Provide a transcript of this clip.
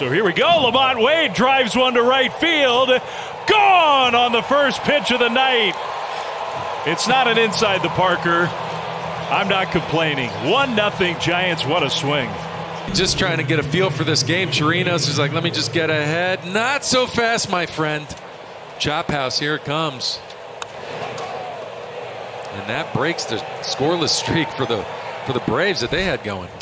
So here we go. LaMonte Wade drives one to right field. Gone on the first pitch of the night. It's not an inside the Parker. I'm not complaining. One nothing Giants. What a swing. Just trying to get a feel for this game. Chirinos is like, let me just get ahead. Not so fast, my friend. Chop house, here it comes. And that breaks the scoreless streak for the for the Braves that they had going.